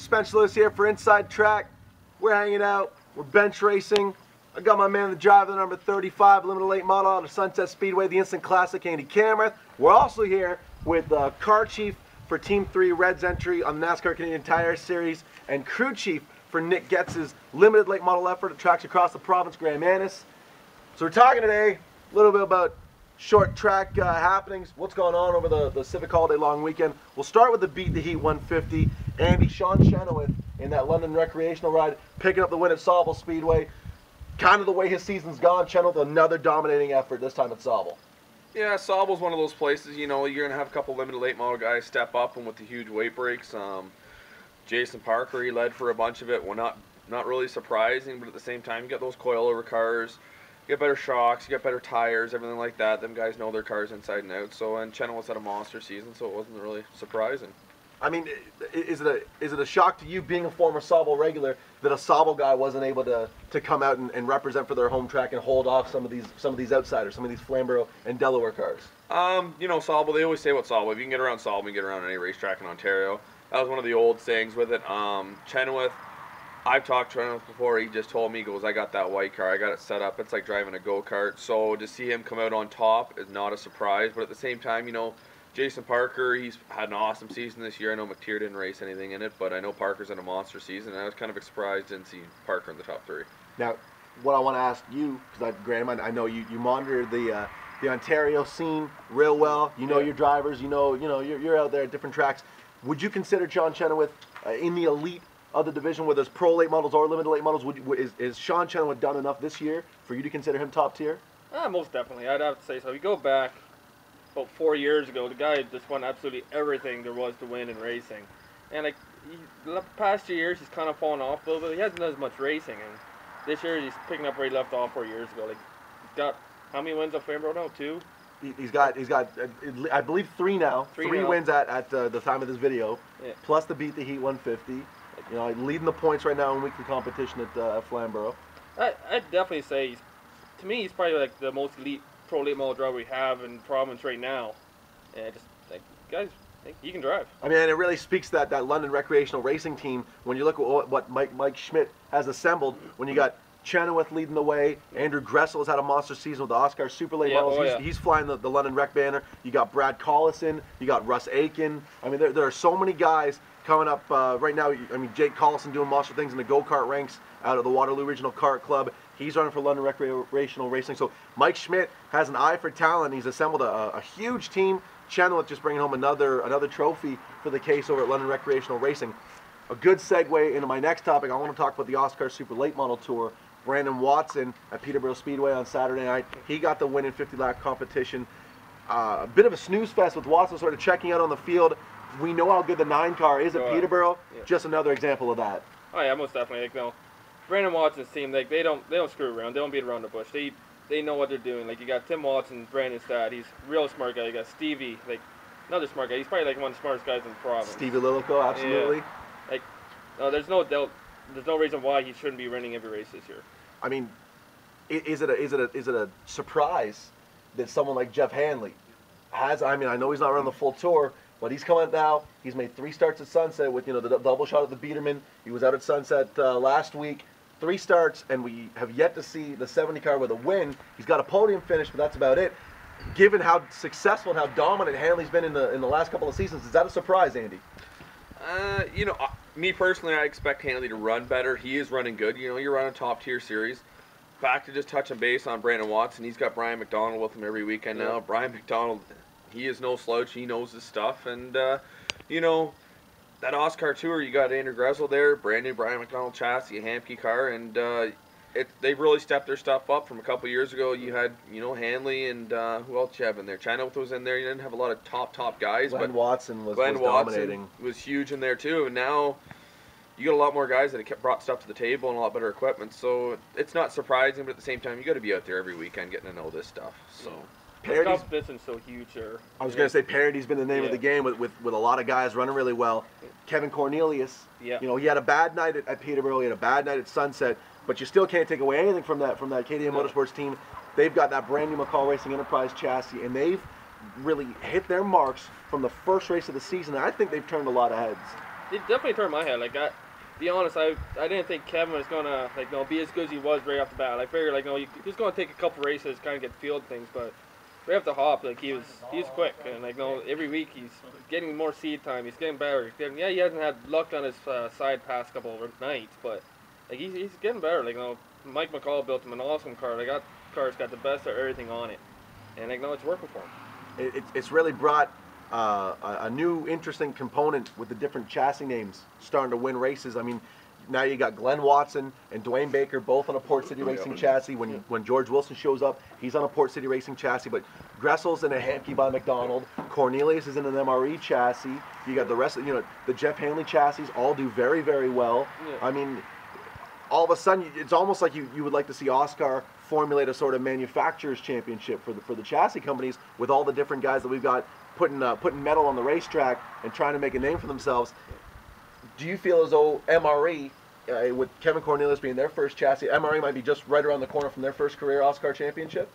Spencer Lewis here for Inside Track. We're hanging out, we're bench racing. I got my man, the driver, number 35, limited late model out of Sunset Speedway, the Instant Classic, Andy Kamrath. We're also here with the uh, car chief for Team 3 Reds entry on the NASCAR Canadian Tire Series and crew chief for Nick Getz's limited late model effort at tracks across the province, Graham Annis. So we're talking today a little bit about short track uh, happenings, what's going on over the, the Civic Holiday long weekend. We'll start with the Beat the Heat 150. Andy, Shawn Chenoweth in that London recreational ride, picking up the win at Sauble Speedway. Kind of the way his season's gone, Chenoweth another dominating effort, this time at Sauble. Yeah, Sauble's one of those places, you know, you're going to have a couple limited late model guys step up and with the huge weight breaks. Um, Jason Parker, he led for a bunch of it. Well, not, not really surprising, but at the same time, you got those coilover cars you get better shocks, you get better tires, everything like that. Them guys know their cars inside and out. So and Chenoweth had a monster season, so it wasn't really surprising. I mean, is it a is it a shock to you being a former Sauble regular that a Sauble guy wasn't able to, to come out and, and, represent for their home track and hold off some of these some of these outsiders, some of these Flamborough and Delaware cars? Um, you know, Sauble. They always say what Sauble. If you can get around Sauble, you can get around any racetrack in Ontario. That was one of the old sayings with it. Um, Chenoweth I've talked to him before. He just told me, he goes, I got that white car. I got it set up. It's like driving a go kart. So to see him come out on top is not a surprise. But at the same time, you know, Jason Parker, he's had an awesome season this year. I know McTeer didn't race anything in it, but I know Parker's had a monster season. And I was kind of surprised didn't see Parker in the top three. Now, what I want to ask you, because I, Graham, I know you, you monitor the uh, the Ontario scene real well. You know yeah. your drivers. You know, you know, you're, you're out there at different tracks. Would you consider Shawn Chenoweth uh, in the elite of the division, whether it's pro late models or limited late models, would, is, is Shawn Chenoweth done enough this year for you to consider him top tier? Uh, most definitely. I'd have to say so. You go back about four years ago, the guy just won absolutely everything there was to win in racing. And like he, the past two years, he's kind of fallen off a little bit. He hasn't done as much racing, and this year he's picking up where he left off four years ago. Like he's got how many wins at Flamborough now? Two. He's got he's got uh, I believe three now. Three, three now. wins at at uh, the time of this video, yeah. plus the beat the Heat 150. You know, leading the points right now in weekly competition at, uh, Flamborough. I I'd definitely say, he's, to me, he's probably like the most elite pro late model driver we have in province right now. And just like guys, he can drive. I mean, it really speaks to that that London recreational racing team. When you look at what, Mike Mike Schmidt has assembled, when you got Chenoweth leading the way. Andrew Gressel has had a monster season with the OSCAAR Super Late yeah, models. Oh, he's, yeah. he's, flying the, the London Rec banner. You got Brad Collison. You got Russ Aiken. I mean, there, there are so many guys coming up uh, right now. I mean, Jake Collison doing monster things in the go-kart ranks out of the Waterloo Regional Kart Club. He's running for London Recreational Racing. So Mike Schmidt has an eye for talent. He's assembled a, a huge team. Chenoweth just bringing home another another trophy for the case over at London Recreational Racing. A good segue into my next topic. I want to talk about the OSCAAR Super Late Model Tour. Brandon Watson at Peterborough Speedway on Saturday night. He got the win in 50 lap competition. Uh, a bit of a snooze fest with Watson sort of checking out on the field we know how good the nine car is at Peterborough. Yeah. Just another example of that. Oh yeah, most definitely. Like, no, Brandon Watson's team, like they don't they don't screw around. They don't beat around the bush. They they know what they're doing. Like you got Tim Watson, Brandon's dad. He's a real smart guy. You got Stevie, like another smart guy. He's probably like one of the smartest guys in the province. Stevie Lilico, absolutely. Yeah. Like, no, there's no doubt. There's no reason why he shouldn't be running every race this year. I mean, is it a is it a is it a surprise that someone like Jeff Hanley has? I mean, I know he's not running the full tour, but he's coming now. He's made three starts at Sunset with you know the double shot at the Biederman. He was out at Sunset uh, last week. Three starts, and we have yet to see the 70 car with a win. He's got a podium finish, but that's about it. Given how successful and how dominant Hanley's been in the in the last couple of seasons, is that a surprise, Andy? Uh, you know, me personally, I expect Hanley to run better. He is running good. You know, you're running top tier series. Back to just touching base on Brandon Watson. He's got Brian McDonald with him every weekend yeah. now. Brian McDonald he is no slouch. He knows his stuff, and uh, you know that OSCAAR tour. You got Andrew Gressel there, brand new Brian McDonald chassis, a Hamke car, and uh, it they've really stepped their stuff up from a couple years ago. You had you know Hanley and uh, who else you have in there? China was in there. You didn't have a lot of top top guys, Glenn but Watson was, Glenn was Watson dominating. Was huge in there too, and now. You got a lot more guys that have brought stuff to the table and a lot better equipment, so it's not surprising. But at the same time, you got to be out there every weekend getting to know this stuff. So Parody's competition's so huge here. I was going to say Parody's been the name yeah. of the game with, with, with a lot of guys running really well. Kevin Cornelius, yeah. you know, he had a bad night at, at Peterborough, he had a bad night at Sunset, but you still can't take away anything from that from that no. Motorsports team. They've got that brand new McColl Racing Enterprise chassis, and they've really hit their marks from the first race of the season. I think they've turned a lot of heads. it definitely turned my head. Like I, be honest, I I didn't think Kevin was gonna like you know, be as good as he was right off the bat. I figured like you know, he was gonna take a couple races, kind of get field things, but right off the hop, like he was he was quick and like know, every week he's getting more seed time. He's getting better. Getting, yeah, he hasn't had luck on his uh, side past couple of nights, but like he's, he's getting better. Like you know, Mike McColl built him an awesome car. Like that car's got the best of everything on it, and like now it's working for him. It, it's really brought uh, a, new interesting component with the different chassis names starting to win races. I mean, now you got Glenn Watson and Dwayne Baker both on a Port City Racing chassis. When when George Wilson shows up, he's on a Port City Racing chassis. But Gressel's in a Hamke by McDonald. Cornelius is in an MRE chassis. You got the rest of you know the Jeff Hanley chassis all do very very well. Yeah. I mean, all of a sudden it's almost like you, you would like to see OSCAAR formulate a sort of manufacturers championship for the for the chassis companies with all the different guys that we've got putting uh, putting metal on the racetrack and trying to make a name for themselves. Do you feel as though MRE, uh, with Kevin Cornelius being their first chassis, MRE might be just right around the corner from their first career OSCAAR championship?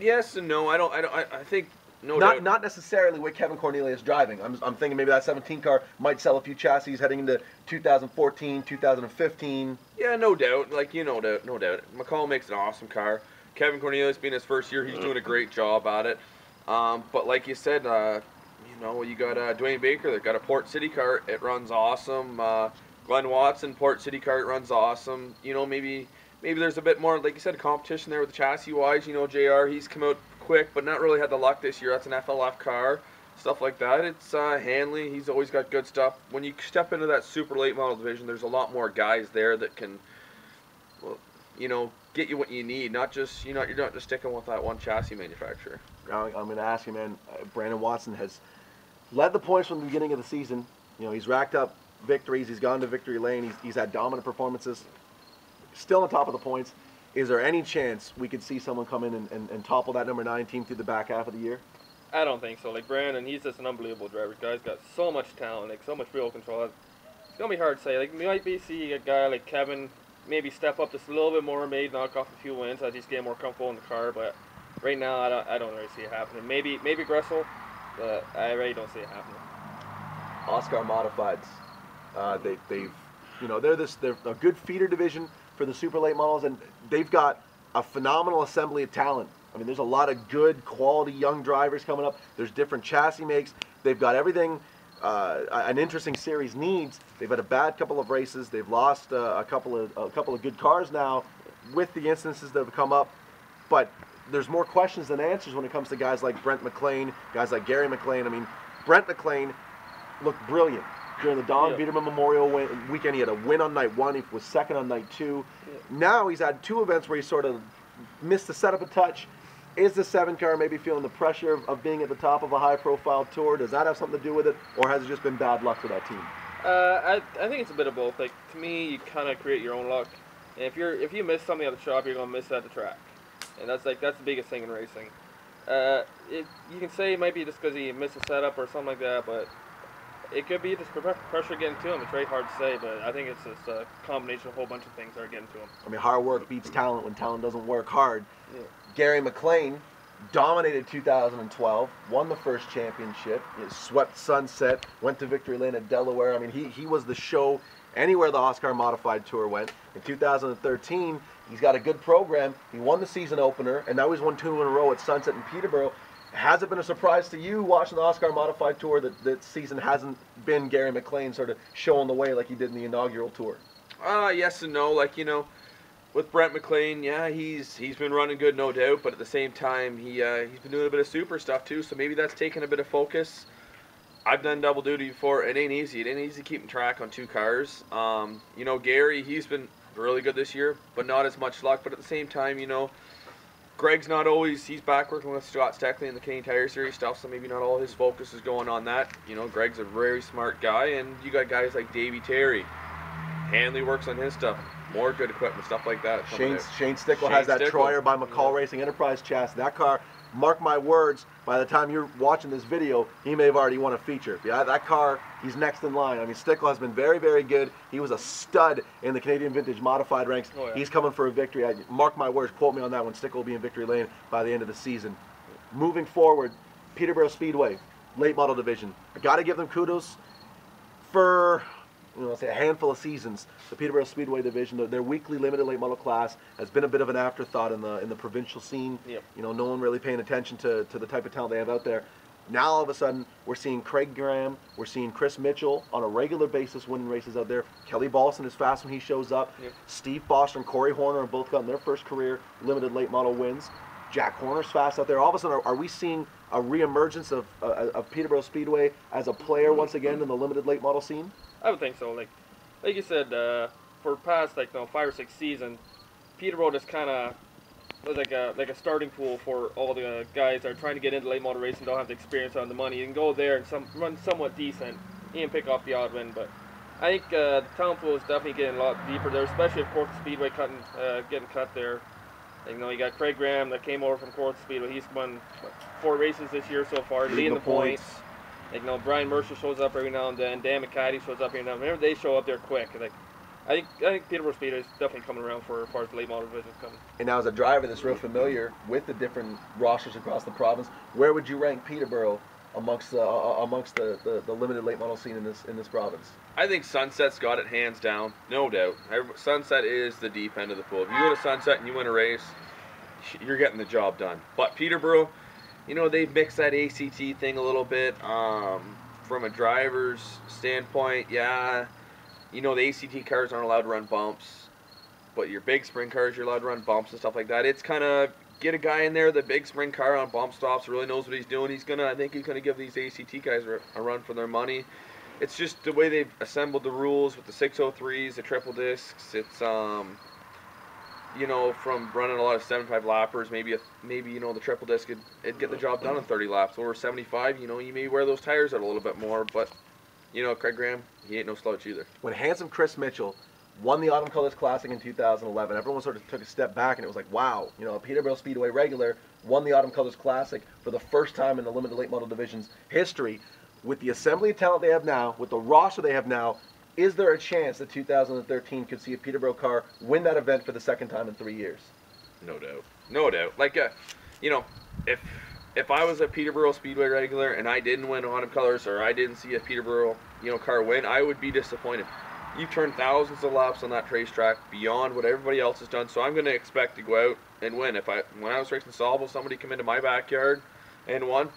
Yes and no. I don't. I don't. I, I think no not doubt. not necessarily with Kevin Cornelius driving. I'm, I'm thinking maybe that 17 car might sell a few chassis heading into 2014, 2015. Yeah, no doubt. Like you know, doubt, no doubt. McColl makes an awesome car. Kevin Cornelius being his first year, he's doing a great job at it. Um, but like you said, uh, you know, you got uh, Dwayne Baker that got a Port City car. It runs awesome. Uh, Glenn Watson, Port City car, runs awesome. You know, maybe maybe there's a bit more, like you said, competition there with the chassis wise. You know, Jr. He's come out quick, but not really had the luck this year. That's an FLF car, stuff like that. It's uh, Hanley. He's always got good stuff. When you step into that super late model division, there's a lot more guys there that can, well, you know, get you what you need. Not just you know, you're not just sticking with that one chassis manufacturer. I'm going to ask you, man. Uh, Brandon Watson has led the points from the beginning of the season. You know, he's racked up victories. He's gone to victory lane. He's, he's had dominant performances. Still on top of the points. Is there any chance we could see someone come in and, and, and topple that number nine team through the back half of the year? I don't think so. Like Brandon, he's just an unbelievable driver. Guy's got so much talent, like so much wheel control. It's gonna be hard to say. Like we might be seeing a guy like Kevin maybe step up just a little bit more, maybe knock off a few wins as he's getting more comfortable in the car. But right now, I don't, I don't really see it happening. Maybe maybe Gressel, but I really don't see it happening. OSCAAR Modifieds, uh, they they've you know they're this they're a good feeder division for the super late models, and they've got a phenomenal assembly of talent. I mean, there's a lot of good quality young drivers coming up. There's different chassis makes. They've got everything uh, an interesting series needs. They've had a bad couple of races. They've lost uh, a couple of a couple of good cars now with the instances that have come up, but there's more questions than answers when it comes to guys like Brent McLean, guys like Gary McLean. I mean, Brent McLean looked brilliant during the Don yeah. Biederman Memorial weekend. He had a win on night one. He was second on night two. Yeah. Now he's had two events where he sort of missed the setup a touch. Is the seven car maybe feeling the pressure of, of being at the top of a high profile tour? Does that have something to do with it? Or has it just been bad luck for that team? Uh, I, I think it's a bit of both. Like to me, you kind of create your own luck. And if you're if you miss something at the shop, you're gonna miss it at the track, and that's like that's the biggest thing in racing. Uh, it, you can say it might be just because he missed a setup or something like that, but it could be just pressure getting to him. It's very hard to say, but I think it's just a combination of a whole bunch of things that are getting to him. I mean, hard work beats talent when talent doesn't work hard. Yeah. Gary McLean dominated 2012, won the first championship, swept Sunset, went to victory lane at Delaware. I mean, he, he was the show anywhere the OSCAAR Modified Tour went. In 2013, he's got a good program. He won the season opener, and now he's won two in a row at Sunset and Peterborough. Has it been a surprise to you watching the OSCAAR Modified Tour that that season hasn't been Gary McLean sort of showing the way like he did in the inaugural tour? Uh, yes and no. Like, you know, with Brent McLean, yeah, he's he's been running good, no doubt. But at the same time, he uh, he's been doing a bit of super stuff too. So maybe that's taken a bit of focus. I've done double duty before. It ain't easy. It ain't easy keeping track on two cars. Um, you know, Gary, he's been really good this year, but not as much luck. But at the same time, you know, Greg's not always, he's back working with Scott Steckley in the Canadian Tire Series stuff, so maybe not all his focus is going on that. You know, Greg's a very smart guy, and you got guys like Davey Terry. Hanley works on his stuff. More good equipment, stuff like that. Shane, Shane Stickle Shane has that Stickle. Troyer by McColl yeah. Racing Enterprise chassis. That car mark my words, by the time you're watching this video, he may have already won a feature. Yeah, that car, he's next in line. I mean, Stickle has been very, very good. He was a stud in the Canadian Vintage Modified ranks. Oh, yeah. He's coming for a victory. I, mark my words, quote me on that one. Stickle will be in victory lane by the end of the season. Moving forward, Peterborough Speedway, late model division. I got to give them kudos. for you know, say a handful of seasons, the Peterborough Speedway division, their, their, weekly limited late model class has been a bit of an afterthought in the in the provincial scene. Yep. You know, no one really paying attention to, to the type of talent they have out there. Now all of a sudden, we're seeing Craig Graham, we're seeing Chris Mitchell on a regular basis winning races out there. Kelly Balson is fast when he shows up. Yep. Steve Foster and Corey Horner have both gotten their first career limited late model wins. Jack Horner's fast out there. All of a sudden, are, are we seeing a reemergence of, uh, of Peterborough Speedway as a player once again in the limited late model scene? I would think so. Like, like you said, uh, for past like you know, five or six seasons, Peterborough just kind of was like a like a starting pool for all the guys that are trying to get into late model racing. Don't have the experience on the money. You can go there and some run somewhat decent. Can pick off the odd win, but I think uh, the talent pool is definitely getting a lot deeper there, especially if Cork Speedway cutting uh, getting cut there. You know, you got Craig Graham that came over from Cork Speedway. He's won what, four races this year so far, leading, leading the, the points. points. Like, you know, Brian Mercer shows up every now and then. Dan McCaddy shows up here now. Whenever they show up, they're quick. Like, I think I think Peterborough Speedway is definitely coming around for as far as the late model division is coming. And now, as a driver that's real familiar with the different rosters across the province, where would you rank Peterborough amongst uh, amongst the, the, the, limited late model scene in this in this province? I think Sunset's got it hands down, no doubt. Sunset is the deep end of the pool. If you go to Sunset and you win a race, you're getting the job done. But Peterborough, you know, they've mixed that ACT thing a little bit. Um, from a driver's standpoint, yeah, you know, the ACT cars aren't allowed to run bumps, but your big spring cars, you're allowed to run bumps and stuff like that. It's kind of get a guy in there, the big spring car on bump stops, really knows what he's doing. He's gonna, I think he's gonna give these ACT guys a run for their money. It's just the way they've assembled the rules with the 603s, the triple discs. It's um, you know, from running a lot of 75 lappers, maybe a, maybe you know the triple disc could it'd get the job done in 30 laps. Over 75, you know, you may wear those tires out a little bit more, but you know, Craig Graham, he ain't no slouch either. When handsome Chris Mitchell won the Autumn Colors Classic in 2011, everyone sort of took a step back and it was like, wow, you know, a Peterborough Speedway regular won the Autumn Colors Classic for the first time in the limited late model division's history. With the assembly of talent they have now, with the roster they have now, is there a chance that 2013 could see a Peterborough car win that event for the second time in three years? No doubt. No doubt. Like, uh, you know, if if I was a Peterborough Speedway regular and I didn't win Autumn Colors or I didn't see a Peterborough, you know, car win, I would be disappointed. You've turned thousands of laps on that racetrack beyond what everybody else has done, so I'm going to expect to go out and win. If I when I was racing Sauble, somebody come into my backyard and won,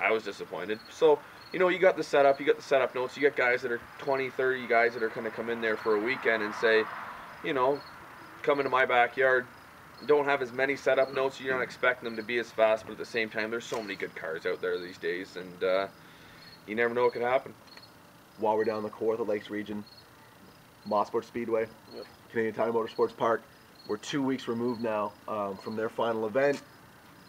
I was disappointed. So, you know, you got the setup, you got the setup notes, you got guys that are 20, 30 guys that are going to come in there for a weekend and say, you know, come into my backyard, don't have as many setup notes. You're not expecting them to be as fast, but at the same time, there's so many good cars out there these days, and uh, you never know what could happen. While we're down the core of the Lakes region, Mosport Speedway, yep. Canadian Tire Motorsports Park, we're two weeks removed now um, from their final event.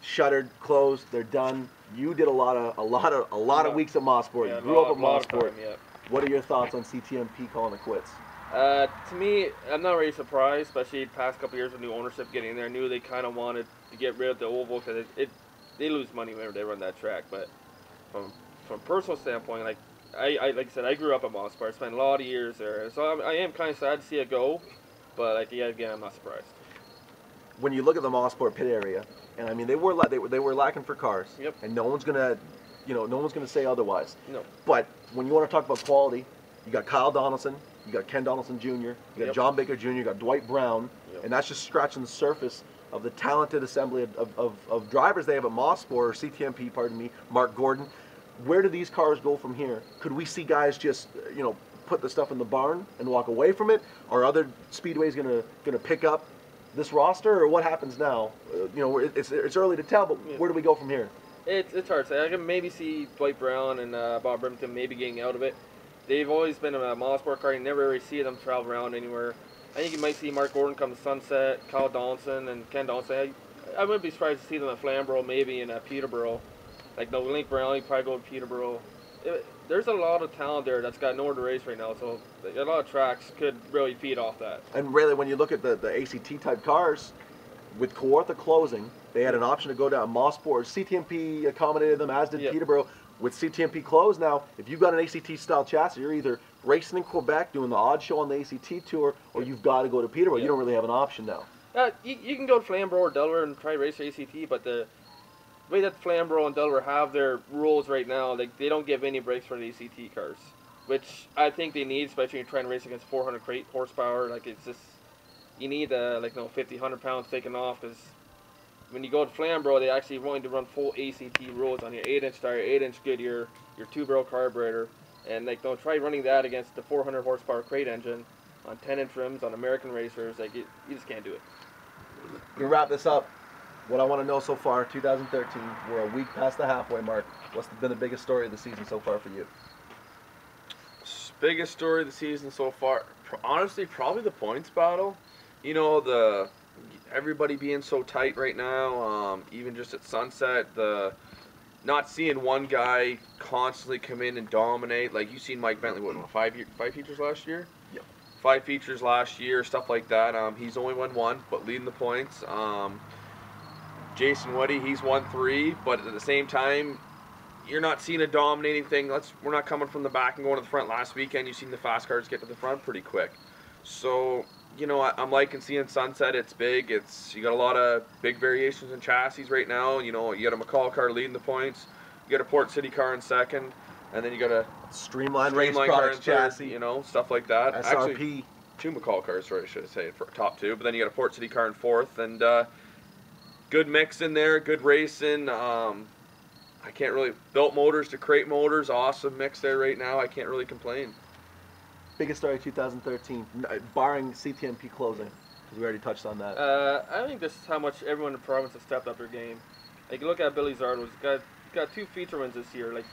Shuttered, closed, they're done. You did a lot of a lot of a lot of weeks at Mosport. Yeah, you grew up at Mosport. Time, yeah. What are your thoughts on CTMP calling it quits? Uh, to me, I'm not really surprised, especially the past couple years of new ownership getting there. I knew they kind of wanted to get rid of the oval because it, it, they lose money whenever they run that track. But from from personal standpoint, like I, I like I said, I grew up at Mosport. I spent a lot of years there, so I'm, I am kind of sad to see it go. But like yeah, again, I'm not surprised. When you look at the Mosport pit area, and I mean they were they were they were lacking for cars. Yep. And no one's gonna, you know, no one's gonna say otherwise. No. But when you want to talk about quality, you got Kyle Donaldson, you got Ken Donaldson Jr., you got yep. John Baker Jr., you got Dwight Brown, yep. and that's just scratching the surface of the talented assembly of, of, of drivers they have at Mosport, or CTMP, pardon me, Mark Gordon. Where do these cars go from here? Could we see guys just, you know, put the stuff in the barn and walk away from it? Are other speedways gonna gonna pick up this roster, or what happens now? Uh, you know, it's it's early to tell, but yeah. where do we go from here? It's it's hard to say. I can maybe see Dwight Brown and uh, Bob Brimington maybe getting out of it they've always been a Mosport car. You never really see them travel around anywhere. I think you might see Mark Gordon come to Sunset, Kyle Donaldson, and Ken Donaldson. I, I wouldn't be surprised to see them at Flamborough, maybe in uh, Peterborough. Like no Link Brown, you probably go to Peterborough. It, there's a lot of talent there that's got nowhere to race right now, so a lot of tracks could really feed off that. And really, when you look at the, the ACT type cars, with Kawartha closing, they had an option to go down Mosport. CTMP accommodated them, as did yep. Peterborough with CTMP closed now, if you've got an ACT style chassis, you're either racing in Quebec doing the odd show on the ACT tour, or you've got to go to Peterborough. Yeah. You don't really have an option now. Uh, you, you can go to Flamborough or Delaware and try race ACT, but the way that Flamborough and Delaware have their rules right now, like they don't give any breaks for the ACT cars. which I think they need, especially when you're trying to race against 400 crate horsepower. Like it's just you need uh, like you know 50, 100 pounds taken off because when you go to Flamborough, they actually want you to run full ACT rules on your 8-inch tire, 8-inch Goodyear, your two-barrel carburetor, and like don't try running that against the 400 horsepower crate engine on 10-inch rims on American racers. Like you, you just can't do it. We wrap this up. What I want to know so far, 2013, we're a week past the halfway mark. What's been the biggest story of the season so far for you? Biggest story of the season so far, honestly, probably the points battle. You know the everybody being so tight right now. Um, even just at sunset, the not seeing one guy constantly come in and dominate. Like you seen Mike Bentley, what five five features last year? Yep. Five features last year, stuff like that. Um, he's only won one, but leading the points. Um, Jason Woody, he's won three, but at the same time, you're not seeing a dominating thing. Let's we're not coming from the back and going to the front. Last weekend, you've seen the fast cars get to the front pretty quick. So you know, I, am liking seeing Sunset. It's big. It's you got a lot of big variations in chassis right now. You know, you got a McColl car leading the points. You got a Port City car in second, and then you got a streamline, streamline car in chassis. You know, stuff like that. SRP. Actually, two McColl cars, sorry, I should say, for top two. But then you got a Port City car in fourth, and uh, good mix in there, good racing. Um, I can't really built motors to crate motors, awesome mix there right now. I can't really complain biggest story of 2013, uh, barring CTMP closing, because we already touched on that. Uh, I think this is how much everyone in the province has stepped up their game. Like, look at Billy Zardo. He's got got two feature wins this year. Like,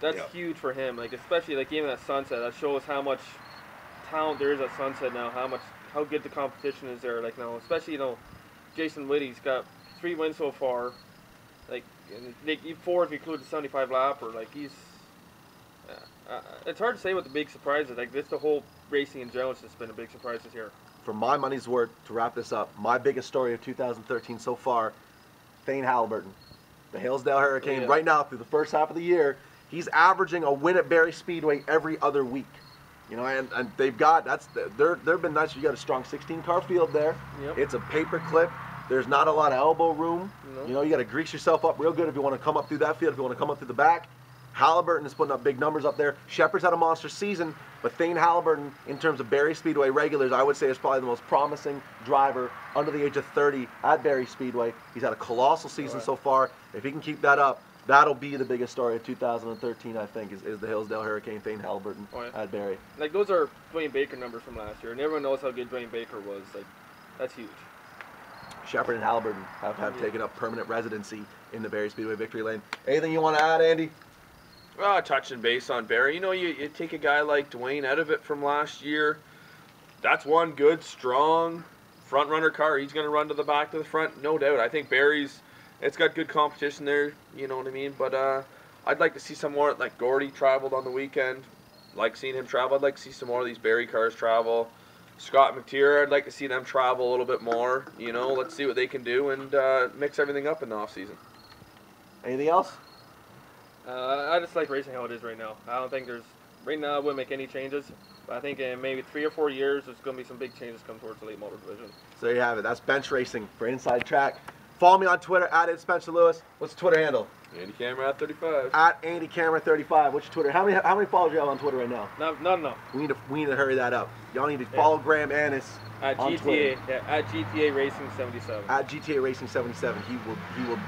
that's yep. huge for him. Like, especially like even at Sunset, that shows how much talent there is at Sunset now. How much how good the competition is there. Like now, especially you know, Jason Whitty's got three wins so far. Like, and they, four if you include the 75 lap, or Like he's uh, it's hard to say what the big surprise is. Like this, the whole racing in general has just been a big surprise this year. For my money's worth, to wrap this up, my biggest story of 2013 so far, Thane Halliburton, the Hillsdale Hurricane. Yeah. Right now, through the first half of the year, he's averaging a win at Barrie Speedway every other week. You know, and, and they've got that's they're they've been nice. You got a strong 16 car field there. Yep. It's a paper clip. There's not a lot of elbow room. No. You know, you got to grease yourself up real good if you want to come up through that field. If you want to come up through the back, Halliburton is putting up big numbers up there. Shepherd's had a monster season, but Thane Halliburton, in terms of Barrie Speedway regulars, I would say is probably the most promising driver under the age of 30 at Barrie Speedway. He's had a colossal season right. so far. If he can keep that up, that'll be the biggest story of 2013, I think, is, is the Hillsdale Hurricane Thane Halliburton oh, yeah. at Barrie. Like, those are Dwayne Baker numbers from last year, and everyone knows how good Dwayne Baker was. Like, that's huge. Shepherd and Halliburton have, have taken up permanent residency in the Barrie Speedway victory lane. Anything you want to add, Andy? Well, touching base on Barrie. you know, you, you take a guy like Dwayne out of it from last year. That's one good, strong front runner car. He's going to run to the back to the front, no doubt. I think Barrie's it's got good competition there, you know what I mean? But uh, I'd like to see some more, like Gordy traveled on the weekend. Like seeing him travel. I'd like to see some more of these Barrie cars travel. Scott McTeer, I'd like to see them travel a little bit more. You know, let's see what they can do and uh, mix everything up in the off season. Anything else? Uh, I just like racing how it is right now. I don't think there's right now I wouldn't make any changes. But I think in maybe three or four years, there's going to be some big changes come towards the late model division. So there you have it. That's bench racing for Inside Track. Follow me on Twitter at Spencer Lewis. What's the Twitter handle? Andy Kamrath at 35. At Andy Kamrath 35. What's your Twitter? How many how many followers do you have on Twitter right now? Not not enough. We need to we need to hurry that up. Y'all need to follow yeah. Graham Annis at on GTA Twitter. Yeah, at GTA Racing 77. At GTA Racing 77. He will he will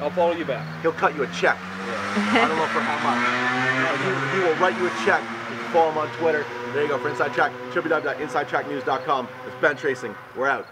I'll follow you back. He'll cut you a check. Yeah. I don't know for how much. He, he, will write you a check. You follow him on Twitter. There you go for Inside Track. www.insidetracknews.com. It's Bench Racing. We're out.